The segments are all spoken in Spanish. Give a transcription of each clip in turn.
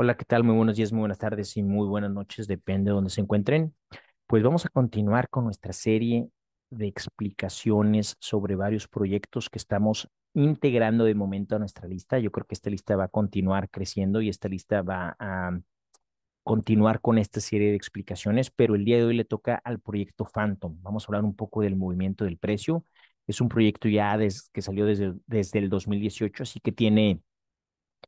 Hola, ¿qué tal? Muy buenos días, muy buenas tardes y muy buenas noches, depende de donde se encuentren. Pues vamos a continuar con nuestra serie de explicaciones sobre varios proyectos que estamos integrando de momento a nuestra lista. Yo creo que esta lista va a continuar creciendo y esta lista va a continuar con esta serie de explicaciones, pero el día de hoy le toca al proyecto Phantom. Vamos a hablar un poco del movimiento del precio. Es un proyecto ya que salió desde, desde el 2018, así que tiene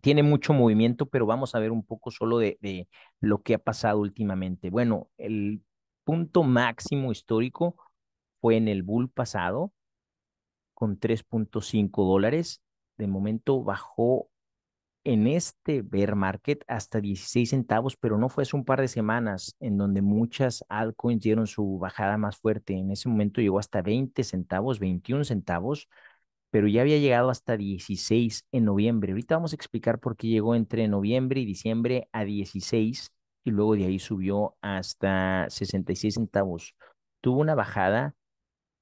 tiene mucho movimiento, pero vamos a ver un poco solo de, lo que ha pasado últimamente. Bueno, el punto máximo histórico fue en el bull pasado con 3.5 dólares. De momento bajó en este bear market hasta 16 centavos, pero no fue hace un par de semanas en donde muchas altcoins dieron su bajada más fuerte. En ese momento llegó hasta 20 centavos, 21 centavos pero ya había llegado hasta 16 en noviembre. Ahorita vamos a explicar por qué llegó entre noviembre y diciembre a 16 y luego de ahí subió hasta 66 centavos. Tuvo una bajada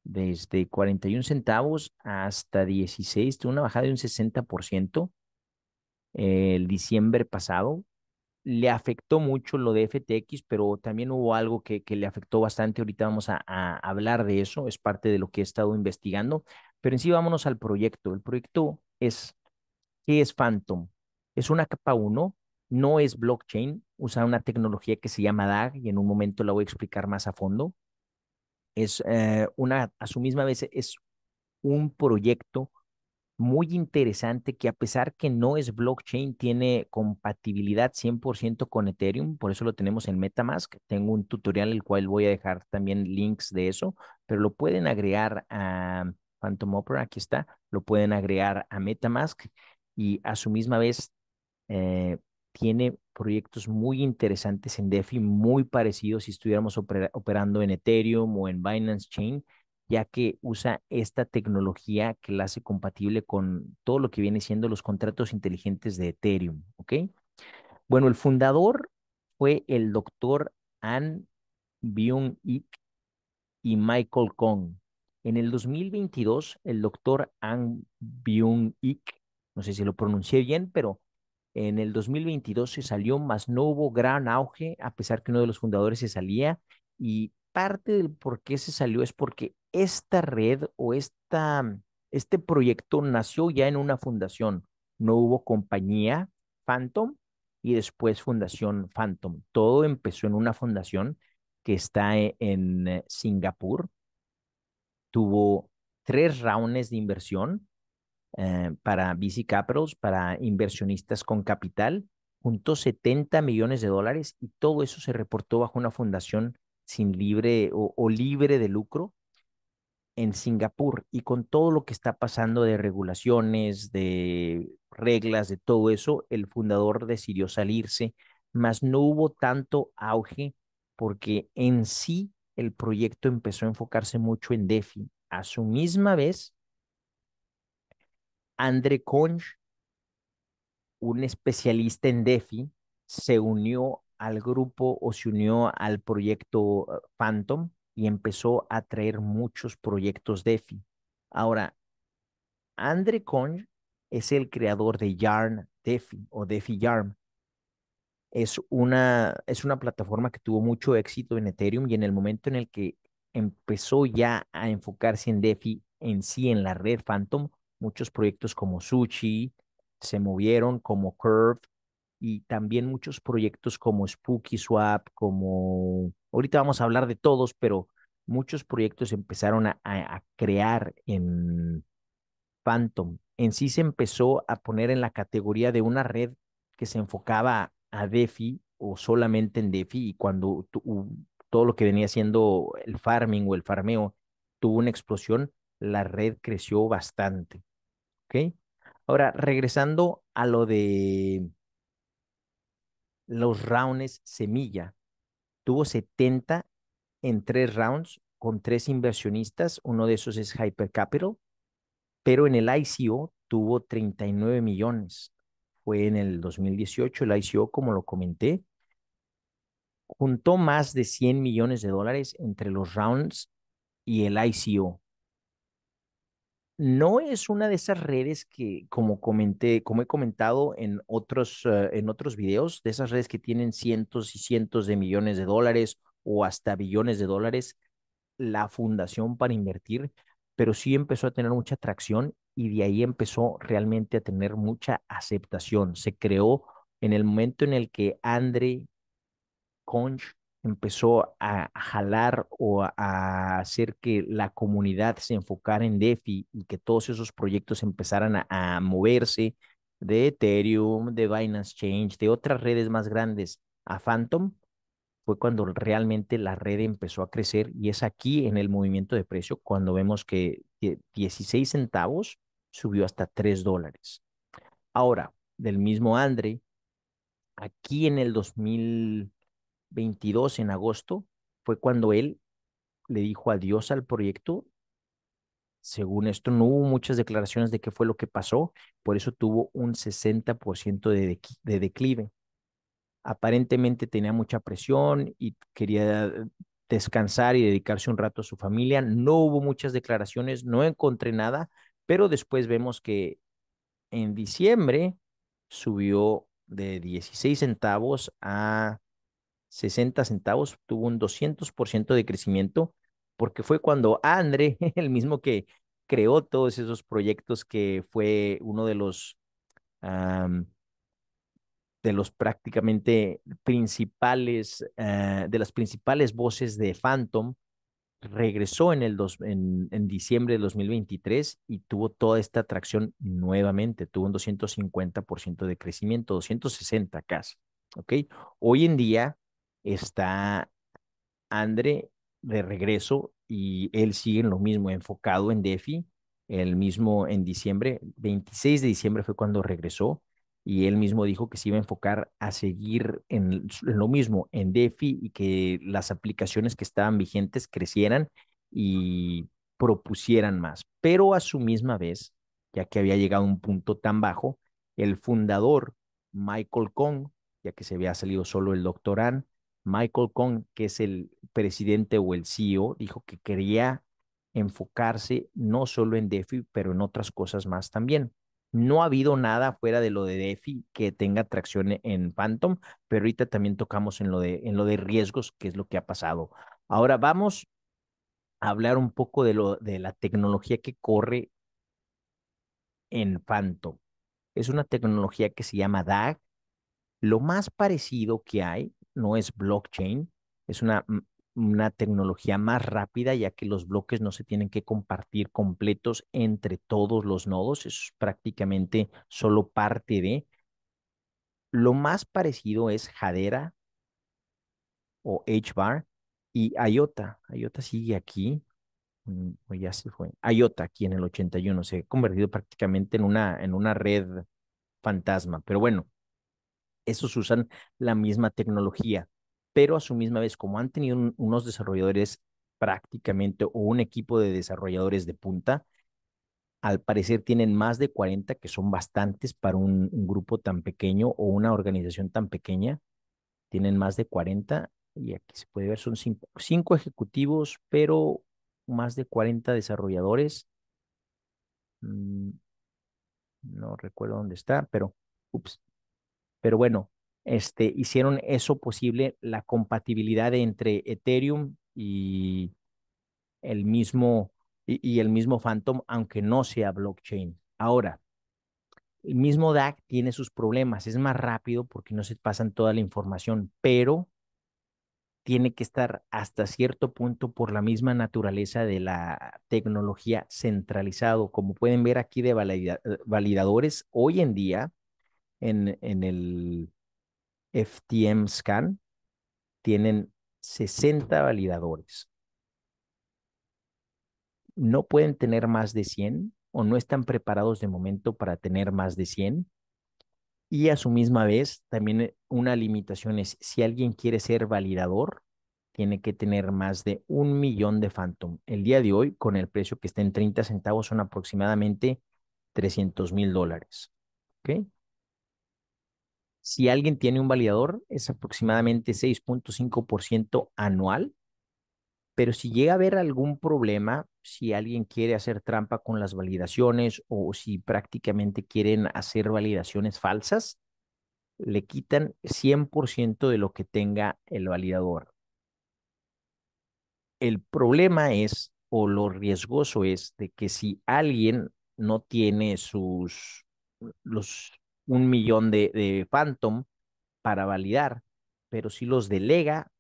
desde 41 centavos hasta 16, tuvo una bajada de un 60% el diciembre pasado. Le afectó mucho lo de FTX, pero también hubo algo que, que le afectó bastante. Ahorita vamos a, a hablar de eso, es parte de lo que he estado investigando. Pero en sí vámonos al proyecto. El proyecto es, ¿qué es Phantom? Es una capa 1, no es blockchain, usa una tecnología que se llama DAG y en un momento la voy a explicar más a fondo. Es eh, una, a su misma vez, es un proyecto muy interesante que a pesar que no es blockchain, tiene compatibilidad 100% con Ethereum, por eso lo tenemos en Metamask. Tengo un tutorial el cual voy a dejar también links de eso, pero lo pueden agregar a Phantom Opera, aquí está, lo pueden agregar a Metamask y a su misma vez eh, tiene proyectos muy interesantes en DeFi, muy parecidos si estuviéramos operando en Ethereum o en Binance Chain, ya que usa esta tecnología que la hace compatible con todo lo que viene siendo los contratos inteligentes de Ethereum, ¿ok? Bueno, el fundador fue el doctor An Byung-ik y Michael Kong. En el 2022, el doctor Ang Byung-ik, no sé si lo pronuncié bien, pero en el 2022 se salió, más no hubo gran auge, a pesar que uno de los fundadores se salía. Y parte del por qué se salió es porque esta red o esta, este proyecto nació ya en una fundación. No hubo compañía Phantom y después Fundación Phantom. Todo empezó en una fundación que está e, en eh, Singapur tuvo tres rounds de inversión eh, para VC Capitals, para inversionistas con capital, juntó 70 millones de dólares y todo eso se reportó bajo una fundación sin libre o, o libre de lucro en Singapur. Y con todo lo que está pasando de regulaciones, de reglas, de todo eso, el fundador decidió salirse, mas no hubo tanto auge porque en sí el proyecto empezó a enfocarse mucho en DeFi. A su misma vez, Andre Conch, un especialista en DeFi, se unió al grupo o se unió al proyecto eh, Phantom y empezó a traer muchos proyectos DeFi. Ahora, Andre Conch es el creador de Yarn DeFi o DeFi Yarn es una, es una plataforma que tuvo mucho éxito en Ethereum y en el momento en el que empezó ya a enfocarse en DeFi en sí, en la red Phantom, muchos proyectos como Sushi se movieron, como Curve, y también muchos proyectos como Spooky Swap, como, ahorita vamos a hablar de todos, pero muchos proyectos empezaron a, a crear en Phantom. En sí se empezó a poner en la categoría de una red que se enfocaba a DeFi o solamente en DeFi y cuando todo lo que venía siendo el farming o el farmeo tuvo una explosión, la red creció bastante. ¿Ok? Ahora, regresando a lo de los rounds semilla, tuvo 70 en tres rounds con tres inversionistas, uno de esos es Hyper Capital, pero en el ICO tuvo 39 millones fue en el 2018, el ICO, como lo comenté, juntó más de 100 millones de dólares entre los rounds y el ICO. no es una de esas redes que, como comenté, como he comentado en otros, uh, en otros videos, de esas redes que tienen cientos y cientos de millones de dólares o hasta billones de dólares, la fundación para invertir, pero sí empezó a tener mucha atracción y de ahí empezó realmente a tener mucha aceptación. Se creó en el momento en el que Andre Conch empezó a, jalar o a, hacer que la comunidad se enfocara en DeFi y que todos esos proyectos empezaran a, a moverse de Ethereum, de Binance Change, de otras redes más grandes a Phantom, fue cuando realmente la red empezó a crecer y es aquí en el movimiento de precio cuando vemos que 16 centavos subió hasta 3 dólares. Ahora, del mismo Andre, aquí en el 2000 22 en agosto fue cuando él le dijo adiós al proyecto. Según esto, no hubo muchas declaraciones de qué fue lo que pasó, por eso tuvo un 60% de, de, de declive. Aparentemente tenía mucha presión y quería descansar y dedicarse un rato a su familia. No hubo muchas declaraciones, no encontré nada, pero después vemos que en diciembre subió de 16 centavos a 60 centavos, tuvo un 200% de crecimiento, porque fue cuando Andre, el mismo que creó todos esos proyectos, que fue uno de los, de los prácticamente principales, uh, de las principales voces de Phantom, regresó en, el dos, en, en, diciembre de 2023 y tuvo toda esta atracción nuevamente, tuvo un 250% de crecimiento, 260 casi. ¿ok? Hoy en día está Andre de regreso y él sigue en lo mismo, enfocado en DeFi. El mismo en diciembre, 26 de diciembre fue cuando regresó y él mismo dijo que se iba a enfocar a seguir en, lo mismo, en DeFi y que las aplicaciones que estaban vigentes crecieran y propusieran más. Pero a su misma vez, ya que había llegado a un punto tan bajo, el fundador Michael Kong, ya que se había salido solo el doctor An, Michael Kong, que es el presidente o el CEO, dijo que quería enfocarse no solo en DeFi, pero en otras cosas más también. No ha habido nada fuera de lo de DeFi que tenga tracción en Phantom, pero ahorita también tocamos en lo de, en lo de riesgos, que es lo que ha pasado. Ahora vamos a hablar un poco de, lo, de la tecnología que corre en Phantom. Es una tecnología que se llama DAG. Lo más parecido que hay no es blockchain, es una, una tecnología más rápida ya que los bloques no se tienen que compartir completos entre todos los nodos, es prácticamente solo parte de. Lo más parecido es Hadera o HBAR y IOTA. IOTA sigue aquí, mm, o ya se fue. IOTA aquí en el 81 se ha convertido prácticamente en una, en una red fantasma, pero bueno, esos usan la misma tecnología, pero a su misma vez, como han tenido un, unos desarrolladores prácticamente o un equipo de desarrolladores de punta, al parecer tienen más de 40, que son bastantes para un, grupo tan pequeño o una organización tan pequeña. Tienen más de 40 y aquí se puede ver, son cinco, cinco ejecutivos, pero más de 40 desarrolladores. Mm, no recuerdo dónde está, pero, ups, pero bueno, este, hicieron eso posible, la compatibilidad entre Ethereum y el mismo, y, el mismo Phantom, aunque no sea blockchain. Ahora, el mismo DAC tiene sus problemas, es más rápido porque no se pasan toda la información, pero tiene que estar hasta cierto punto por la misma naturaleza de la tecnología centralizado. Como pueden ver aquí de valida validadores, hoy en día en, en el FTM Scan tienen 60 validadores. No pueden tener más de 100 o no están preparados de momento para tener más de 100. Y a su misma vez, también eh, una limitación es, si alguien quiere ser validador, tiene que tener más de un millón de Phantom. El día de hoy, con el precio que está en 30 centavos, son aproximadamente 300 mil dólares. ¿Ok? Si alguien tiene un validador, es aproximadamente 6.5% anual. Pero si llega a haber algún problema, si alguien quiere hacer trampa con las validaciones o si prácticamente quieren hacer validaciones falsas, le quitan 100% de lo que tenga el validador. El problema es, o lo riesgoso es, de que si alguien no tiene sus, los un millón de, de Phantom para validar, pero si los delega,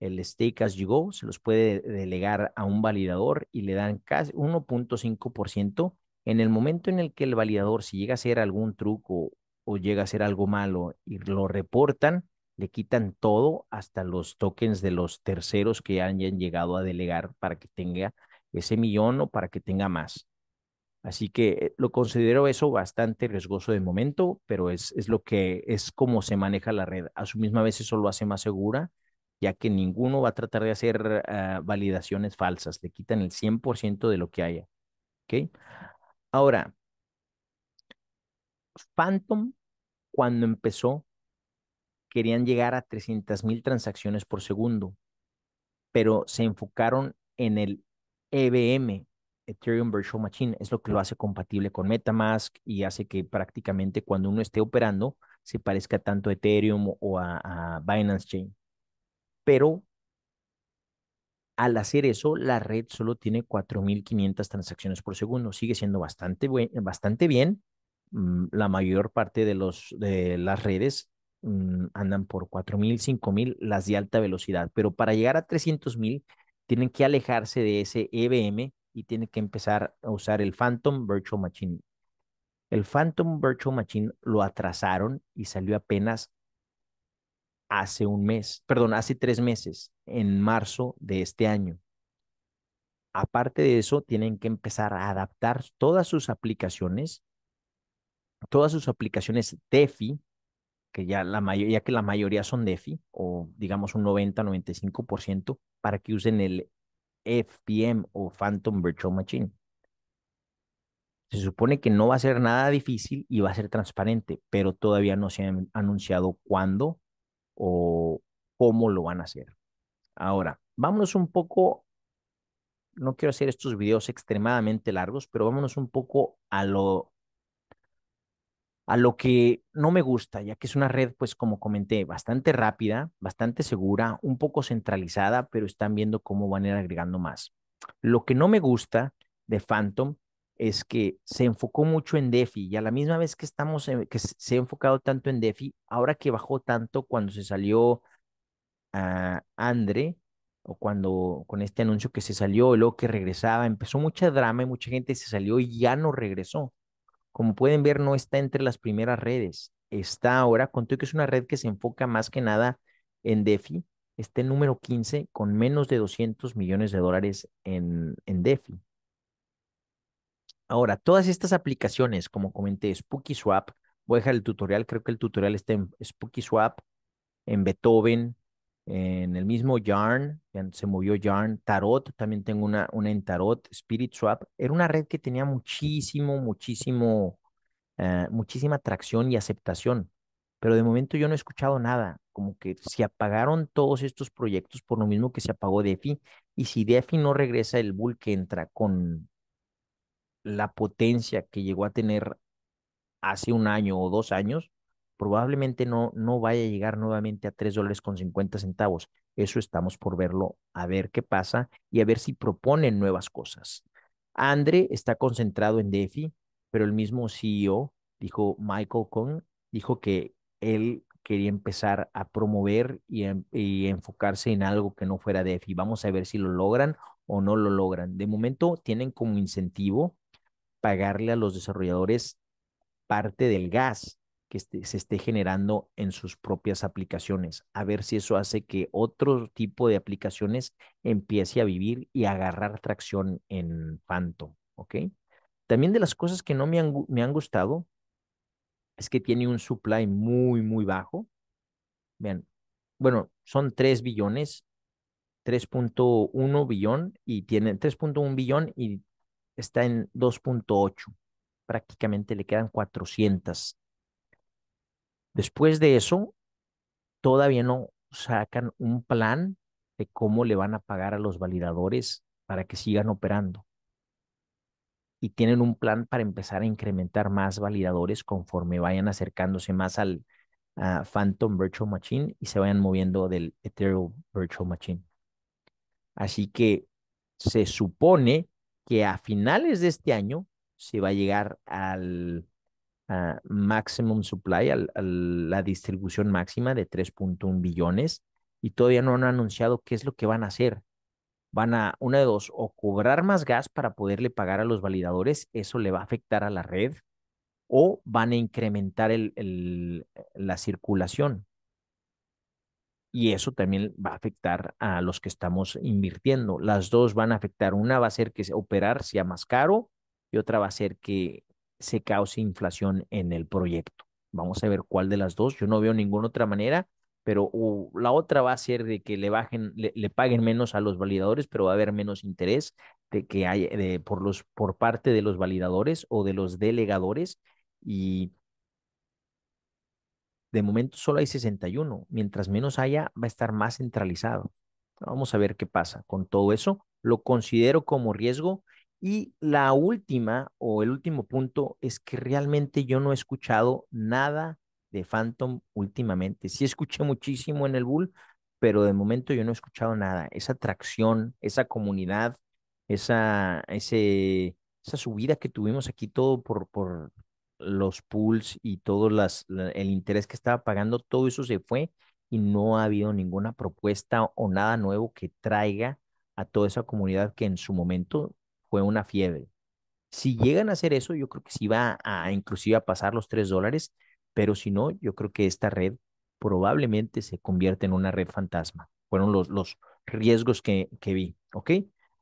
el stake as you go, se los puede delegar a un validador y le dan casi 1.5%. En el momento en el que el validador, si llega a hacer algún truco o llega a hacer algo malo y lo reportan, le quitan todo, hasta los tokens de los terceros que hayan llegado a delegar para que tenga ese millón o para que tenga más. Así que eh, lo considero eso bastante riesgoso de momento, pero es, es lo que es como se maneja la red. A su misma vez eso lo hace más segura, ya que ninguno va a tratar de hacer uh, validaciones falsas. Le quitan el 100% de lo que haya. Ahora, Phantom, cuando empezó, querían llegar a 300 mil transacciones por segundo, pero se enfocaron en el EVM, Ethereum Virtual Machine, es lo que lo hace compatible con MetaMask y hace que prácticamente cuando uno esté operando se parezca tanto a Ethereum o a, Binance Chain. Pero al hacer eso, la red solo tiene 4.500 transacciones por segundo. Sigue siendo bastante, bastante bien. Mm, la mayor parte de, los, de las redes mm, andan por 4.000, 5.000 las de alta velocidad. Pero para llegar a 300.000 tienen que alejarse de ese EVM y tienen que empezar a usar el Phantom Virtual Machine. El Phantom Virtual Machine lo atrasaron y salió apenas hace un mes, perdón, hace tres meses, en marzo de este año. Aparte de eso, tienen que empezar a adaptar todas sus aplicaciones, todas sus aplicaciones DeFi, que ya, la ya que la mayoría son DeFi, o digamos un 90-95%, para que usen el FPM o Phantom Virtual Machine. Se supone que no va a ser nada difícil y va a ser transparente, pero todavía no se ha anunciado cuándo o cómo lo van a hacer. Ahora, vámonos un poco, no quiero hacer estos videos extremadamente largos, pero vámonos un poco a lo a lo que no me gusta, ya que es una red, pues como comenté, bastante rápida, bastante segura, un poco centralizada, pero están viendo cómo van a ir agregando más. Lo que no me gusta de Phantom es que se enfocó mucho en DeFi y a la misma vez que estamos, que se ha enfocado tanto en DeFi, ahora que bajó tanto cuando se salió a Andre o cuando con este anuncio que se salió luego que regresaba, empezó mucha drama y mucha gente se salió y ya no regresó. Como pueden ver, no está entre las primeras redes. Está ahora, conté que es una red que se enfoca más que nada en DeFi. Está en número 15 con menos de 200 millones de dólares en, en DeFi. Ahora, todas estas aplicaciones, como comenté, SpookySwap, voy a dejar el tutorial, creo que el tutorial está en SpookySwap, en Beethoven, en el mismo Yarn, se movió Yarn, Tarot, también tengo una, una en Tarot, SpiritSwap, era una red que tenía muchísimo, muchísimo, uh, muchísima atracción y aceptación, pero de momento yo no he escuchado nada, como que se apagaron todos estos proyectos por lo mismo que se apagó DeFi, y si DeFi no regresa el bull que entra con la potencia que llegó a tener hace un año o dos años, probablemente no, no vaya a llegar nuevamente a 3 dólares con 50 centavos. Eso estamos por verlo, a ver qué pasa y a ver si proponen nuevas cosas. Andre está concentrado en DeFi, pero el mismo CEO, dijo Michael Kong, dijo que él quería empezar a promover y, y, enfocarse en algo que no fuera DeFi. Vamos a ver si lo logran o no lo logran. De momento tienen como incentivo pagarle a los desarrolladores parte del gas se esté generando en sus propias aplicaciones, a ver si eso hace que otro tipo de aplicaciones empiece a vivir y a agarrar tracción en Phantom, ¿ok? También de las cosas que no me han, me han gustado es que tiene un supply muy, muy bajo. Vean, bueno, son 3 billones, 3.1 billón y tiene 3.1 billón y está en 2.8. Prácticamente le quedan 400. Después de eso, todavía no sacan un plan de cómo le van a pagar a los validadores para que sigan operando. Y tienen un plan para empezar a incrementar más validadores conforme vayan acercándose más al Phantom Virtual Machine y se vayan moviendo del Ethereum Virtual Machine. Así que se supone que a finales de este año se va a llegar al maximum supply, a la distribución máxima de 3.1 billones y todavía no han anunciado qué es lo que van a hacer. Van a, una de dos, o cobrar más gas para poderle pagar a los validadores, eso le va a afectar a la red, o van a incrementar el, la circulación. Y eso también va a afectar a los que estamos invirtiendo. Las dos van a afectar. Una va a ser que operar sea más caro y otra va a ser que se cause inflación en el proyecto. Vamos a ver cuál de las dos. Yo no veo ninguna otra manera, pero la otra va a ser de que le bajen, le, paguen menos a los validadores, pero va a haber menos interés de que haya de, por los por parte de los validadores o de los delegadores y de momento solo hay 61. Mientras menos haya, va a estar más centralizado. Vamos a ver qué pasa con todo eso. Lo considero como riesgo y la última o el último punto es que realmente yo no he escuchado nada de Phantom últimamente. Sí escuché muchísimo en el Bull, pero de momento yo no he escuchado nada. Esa atracción, esa comunidad, esa, ese, esa subida que tuvimos aquí todo por, por los pools y todo las, el interés que estaba pagando, todo eso se fue y no ha habido ninguna propuesta o nada nuevo que traiga a toda esa comunidad que en su momento fue una fiebre. Si llegan a hacer eso, yo creo que sí va a inclusive a pasar los tres dólares, pero si no, yo creo que esta red probablemente se convierte en una red fantasma. Fueron los, los riesgos que, que vi, ¿ok?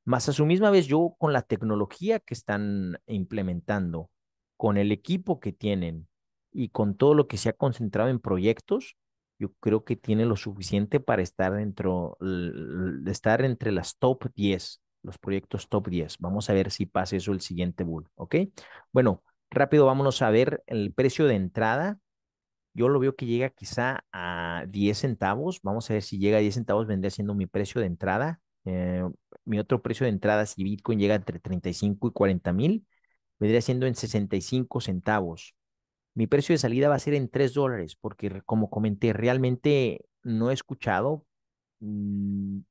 Más a su misma vez, yo con la tecnología que están implementando, con el equipo que tienen y con todo lo que se ha concentrado en proyectos, yo creo que tiene lo suficiente para estar dentro, de estar entre las top 10 los proyectos top 10. Vamos a ver si pasa eso el siguiente bull, ¿ok? Bueno, rápido vámonos a ver el precio de entrada. Yo lo veo que llega quizá a 10 centavos. Vamos a ver si llega a 10 centavos, vendría siendo mi precio de entrada. Eh, mi otro precio de entrada, si Bitcoin llega entre 35 y 40 mil, vendría siendo en 65 centavos. Mi precio de salida va a ser en 3 dólares, porque como comenté, realmente no he escuchado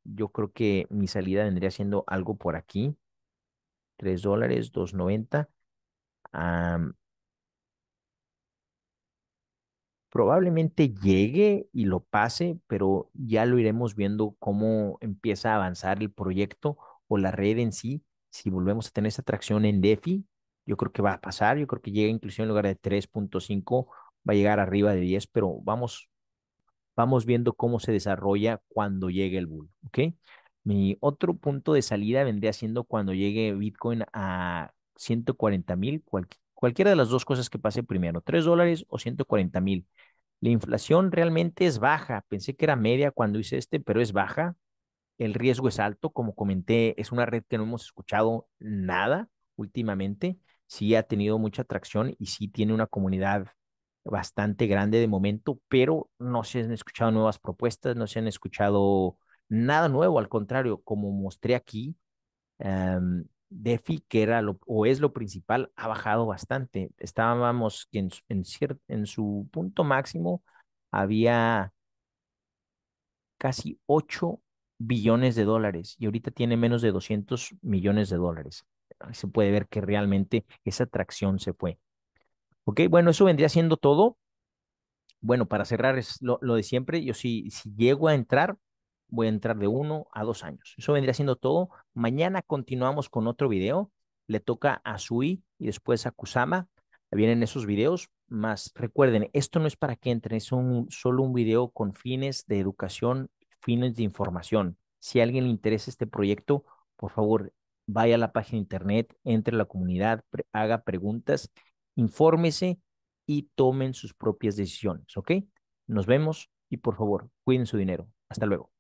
yo creo que mi salida vendría siendo algo por aquí. 3 dólares, 2.90. probablemente llegue y lo pase, pero ya lo iremos viendo cómo empieza a avanzar el proyecto o la red en sí. Si volvemos a tener esa atracción en DeFi, yo creo que va a pasar. Yo creo que llega inclusive en lugar de 3.5, va a llegar arriba de 10, pero vamos vamos viendo cómo se desarrolla cuando llegue el bull, ¿ok? Mi otro punto de salida vendría siendo cuando llegue Bitcoin a 140 mil, cualquiera de las dos cosas que pase primero, 3 dólares o 140 mil. La inflación realmente es baja. Pensé que era media cuando hice este, pero es baja. El riesgo es alto. Como comenté, es una red que no hemos escuchado nada últimamente. Sí ha tenido mucha atracción y sí tiene una comunidad bastante grande de momento, pero no se han escuchado nuevas propuestas, no se han escuchado nada nuevo, al contrario, como mostré aquí, um, DeFi, que era lo, o es lo principal, ha bajado bastante. Estábamos en su punto máximo, había casi 8 billones de dólares y ahorita tiene menos de 200 millones de dólares. se puede ver que realmente esa atracción se fue. Ok, bueno, eso vendría siendo todo. Bueno, para cerrar es lo, de siempre. Yo si, si llego a entrar, voy a entrar de uno a dos años. Eso vendría siendo todo. Mañana continuamos con otro video. Le toca a Sui y después a Kusama. Vienen esos videos. Más recuerden, esto no es para que entren, es un, solo un video con fines de educación, fines de información. Si a alguien le interesa este proyecto, por favor, vaya a la página de internet, entre la comunidad, haga preguntas infórmese y tomen sus propias decisiones, ¿ok? Nos vemos y por favor, cuiden su dinero. Hasta luego.